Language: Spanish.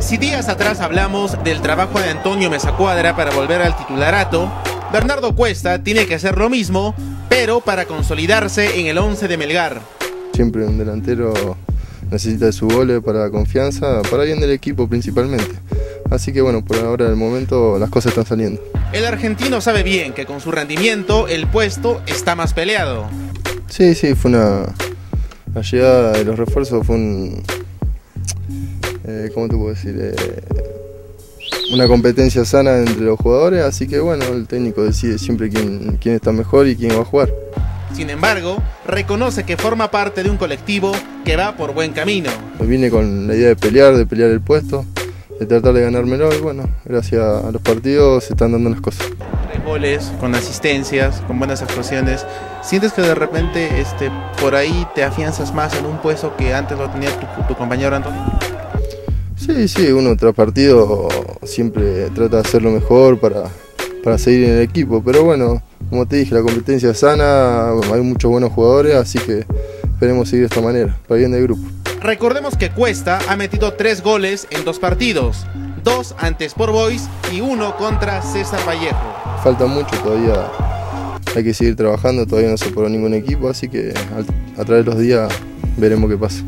Si días atrás hablamos del trabajo de Antonio Mesacuadra para volver al titularato, Bernardo Cuesta tiene que hacer lo mismo, pero para consolidarse en el 11 de Melgar. Siempre un delantero necesita de su gole para la confianza, para bien del equipo principalmente. Así que bueno, por ahora en el momento las cosas están saliendo. El argentino sabe bien que con su rendimiento el puesto está más peleado. Sí, sí, fue una... La llegada de los refuerzos fue un... Eh, ¿Cómo te puedo decir? Eh, una competencia sana entre los jugadores, así que bueno, el técnico decide siempre quién, quién está mejor y quién va a jugar. Sin embargo, reconoce que forma parte de un colectivo que va por buen camino. Vine con la idea de pelear, de pelear el puesto, de tratar de ganármelo y bueno, gracias a los partidos se están dando las cosas. Tres goles, con asistencias, con buenas actuaciones. ¿Sientes que de repente este, por ahí te afianzas más en un puesto que antes lo tenía tu, tu compañero Antonio? Sí, sí, uno tras partido siempre trata de hacerlo mejor para, para seguir en el equipo, pero bueno, como te dije, la competencia es sana, hay muchos buenos jugadores, así que esperemos seguir de esta manera, para bien del grupo. Recordemos que Cuesta ha metido tres goles en dos partidos, dos ante Sport Boys y uno contra César Vallejo. Falta mucho todavía, hay que seguir trabajando, todavía no se por ningún equipo, así que a través de los días veremos qué pasa.